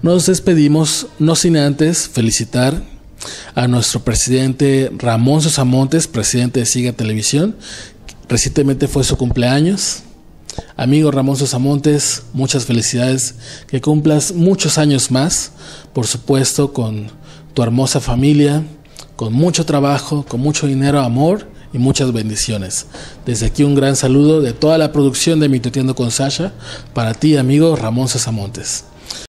Nos despedimos, no sin antes felicitar a nuestro presidente Ramón Sosamontes, presidente de Siga Televisión. Recientemente fue su cumpleaños. Amigo Ramón Sosamontes, muchas felicidades, que cumplas muchos años más, por supuesto, con tu hermosa familia, con mucho trabajo, con mucho dinero, amor y muchas bendiciones. Desde aquí un gran saludo de toda la producción de Mi Tuteando con Sasha para ti, amigo Ramón Sosamontes.